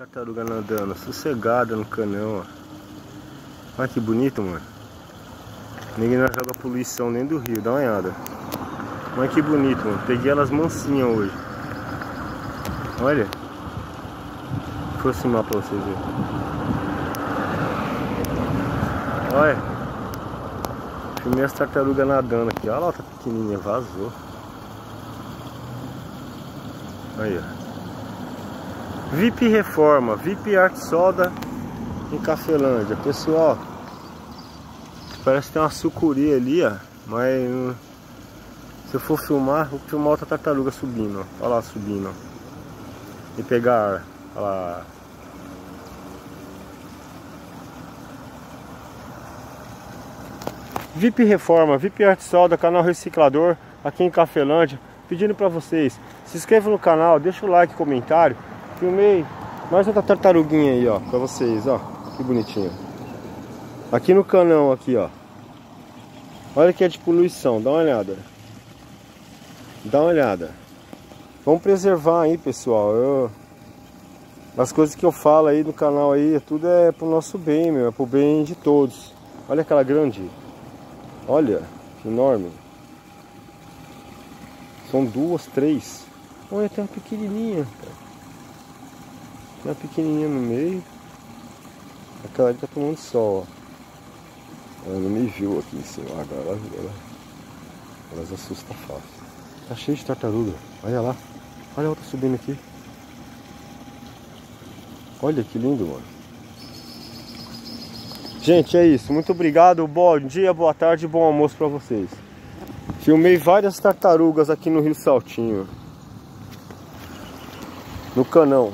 Tartaruga nadando, sossegada no canão, ó. Olha que bonito, mano. Ninguém não joga poluição nem do rio, dá uma olhada. Olha que bonito, mano. Peguei elas mansinhas hoje. Olha. Vou aproximar pra vocês verem. Olha. Filmei as tartarugas nadando aqui. Olha lá, tá pequenininha, vazou. Aí, ó. VIP Reforma, VIP Arte Soda em Cafelândia. Pessoal, parece que tem uma sucuri ali, ó. Mas se eu for filmar, vou filmar outra tartaruga subindo, ó. Olha lá subindo. E pegar ar. Olha lá. VIP Reforma, VIP Arte Solda, canal Reciclador, aqui em Cafelândia. Pedindo para vocês, se inscrevam no canal, deixa o like, comentário Filmei mais outra tartaruguinha aí, ó, pra vocês, ó. Que bonitinho. Aqui no canão, aqui, ó. Olha que é de poluição, dá uma olhada. Dá uma olhada. Vamos preservar aí, pessoal. Eu... As coisas que eu falo aí no canal aí, tudo é pro nosso bem, meu. É pro bem de todos. Olha aquela grande. Olha, enorme. São duas, três. Olha, tem uma pequenininha. Uma pequenininha no meio. Aquela ali tá tomando sol, ó. Ela não me viu aqui em cima. Agora ela, ela, elas assustam fácil. Tá cheio de tartaruga. Olha lá. Olha a outra subindo aqui. Olha que lindo, mano. Gente, é isso. Muito obrigado. Bom dia, boa tarde, bom almoço pra vocês. Filmei várias tartarugas aqui no Rio Saltinho. No canão.